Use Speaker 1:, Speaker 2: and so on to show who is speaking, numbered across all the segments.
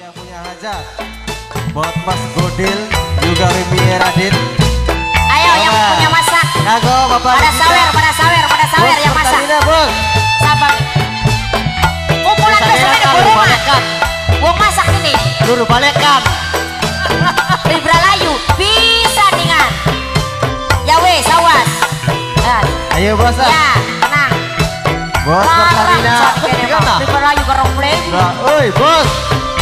Speaker 1: yang punya hajat buat Mas Godil juga Rimi Radit
Speaker 2: Ayo yang punya masak.
Speaker 1: Kago Bapak
Speaker 2: Pada sawer, pada sawer, pada sawer yang masak. Siapa? Kumpulan
Speaker 1: belekan,
Speaker 2: gorengan.
Speaker 1: balekan.
Speaker 2: Wong masak ini.
Speaker 1: Luru balekan
Speaker 2: Libra layu bisa dengan. Ya wes, awas. Ya,
Speaker 1: Ayo bos ah.
Speaker 2: ya tenang.
Speaker 1: Bos Pertamina Kan
Speaker 2: Bang.
Speaker 1: nah
Speaker 2: Libra layu kerong play.
Speaker 1: Nah, Oi bos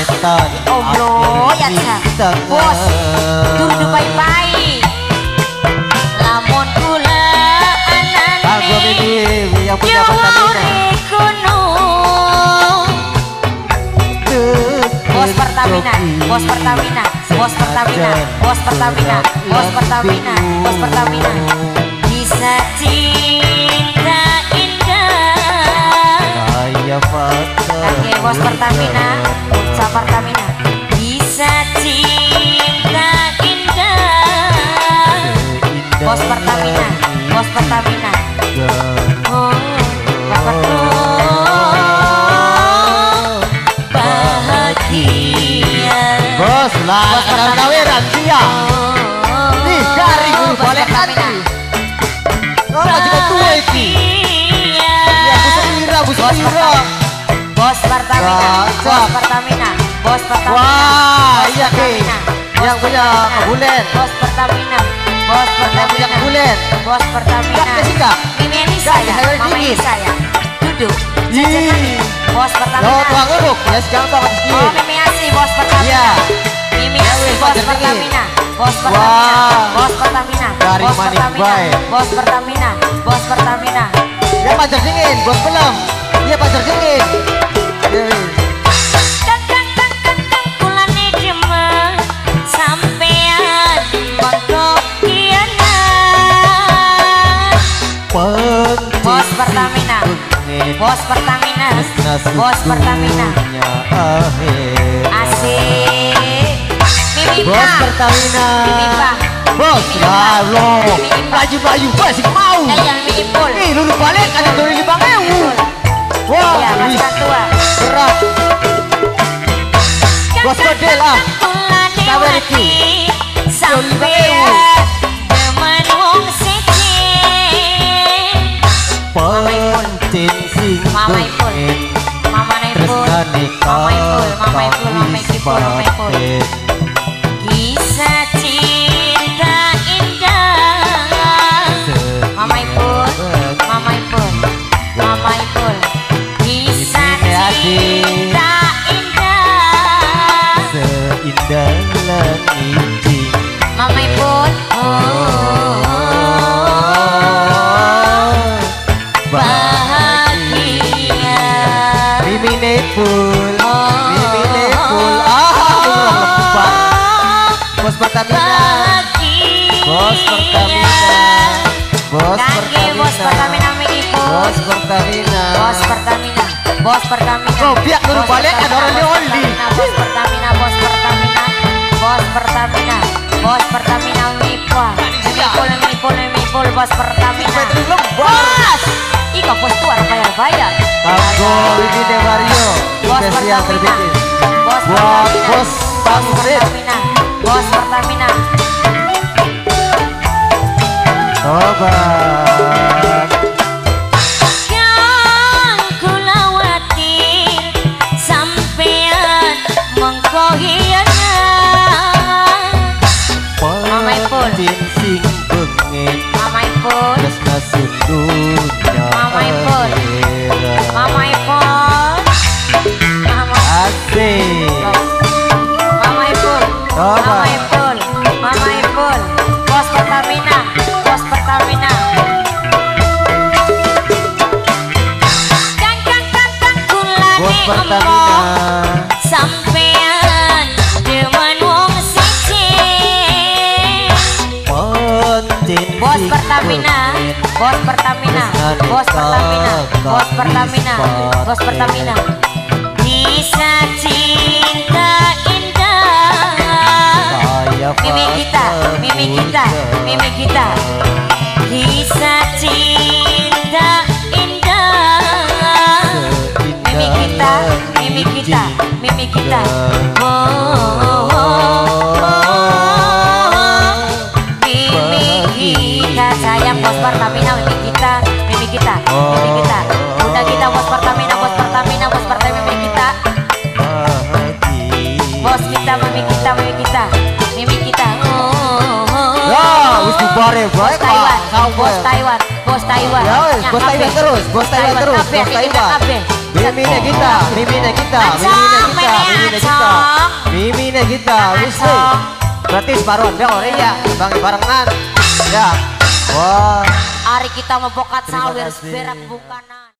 Speaker 1: Setan
Speaker 2: Oh, bro, ya. Bos,
Speaker 1: Pertamina,
Speaker 2: Bos Pertamina, Bos Pertamina, Bos Pertamina, Bos Pertamina, Bos Pertamina. Bisa cinta indah.
Speaker 1: Kaya
Speaker 2: Oke, Bos Pertamina, Bos Pertamina. Bisa cinta indah. Bos Pertamina, Bos Pertamina. Pertamina. Bos Pertamina, Bos Pertamina.
Speaker 1: Wah iya ki
Speaker 2: Pertamina.
Speaker 1: Yang punya kebulen
Speaker 2: Bos Pertamina, Bos
Speaker 1: Yang punya
Speaker 2: Pertamina,
Speaker 1: kebulen
Speaker 2: Bos Pertamina.
Speaker 1: Gak kesika
Speaker 2: Mimi ini saya, Mama ini saya. Duduk.
Speaker 1: Ih
Speaker 2: Bos
Speaker 1: Lo
Speaker 2: Pertamina.
Speaker 1: tuang ngeruk Ya sekarang tuang
Speaker 2: Oh,
Speaker 1: sedikit
Speaker 2: Mimi Asi, Bos Pertamina.
Speaker 1: Iya
Speaker 2: Mimi Asi, Bos. Pertamina. Bos Pertamina.
Speaker 1: Wah.
Speaker 2: Bos Pertamina.
Speaker 1: Dari
Speaker 2: Bos Pertamina. Bos Pertamina. Bos Pertamina.
Speaker 1: Ya pacar dingin Bos belum Iya pacar dingin
Speaker 2: Bos Pertamina. Bos Pertamina. Asik.
Speaker 1: Bos. Pertamina. Bos ya. Laju-laju masih mau
Speaker 2: Eh yang Mimi Pul.
Speaker 1: Ih lulu balik ada dua Seindah langit
Speaker 2: Mama Ipul. Oh, bahagia. Oh,
Speaker 1: Mimi Nepul Ah lebat Bos Pertamina Bos Pertamina Bos
Speaker 2: Kangge Bos Pertamina Mi Ipul.
Speaker 1: Bos Pertamina
Speaker 2: Bos Pertamina, Bos Pertamina.
Speaker 1: Oh, biar turun
Speaker 2: Bos
Speaker 1: balik, ada
Speaker 2: Pertamina, Bos. Pertamina, Bos Pertamina, Bos Pertamina, Bos Pertamina, Bos Pertamina, Mipul, Mipul, Mipul, Mipul, Bos. Pertamina. Bos, ika bos tuh harus bayar bayar.
Speaker 1: Kanggo ini Dewario
Speaker 2: Bos
Speaker 1: Investasi yang
Speaker 2: Pertamina, Bos Pertamina,
Speaker 1: Bos
Speaker 2: Bos Pertamina, Bos Pertamina.
Speaker 1: Tobat
Speaker 2: Mama Ipul. Mama Ipul. Mama Ipul.
Speaker 1: Bos Pertamina.
Speaker 2: Bos Pertamina. Empok. Bos
Speaker 1: Pertamina.
Speaker 2: Bos Pertamina. Bos Pertamina. Bos Pertamina. Bos Pertamina. Bos Pertamina. Bisa Mimi kita, Mimi kita, Mimi kita. Bisa cinta indah. Mimi kita, Mimi kita, Mimi kita. Oh, oh, oh, oh. Mimi kita sayang bos Pertamina, Mimi kita, Mimi kita, Mimi kita. Udah kita bos Pertamina, bos Pertamina, bos Pertamina, Mimi kita. Bos kita, Mimi kita, Mimi kita,
Speaker 1: bae
Speaker 2: Bos. Taiwan,
Speaker 1: Kau
Speaker 2: bos Taiwan, bos Taiwan.
Speaker 1: Ya wis,
Speaker 2: Yang
Speaker 1: bos Taiwan terus, bos Taiwan terus, bos
Speaker 2: kita
Speaker 1: Taiwan. Mimine kita, mimine kita, mimine kita,
Speaker 2: mimi
Speaker 1: mimine kita. Mimine kita, wis deh. Berarti separuhan bang ore ya, bang barengan. Ya. Wah.
Speaker 2: Hari kita membokat sawir berak bukana.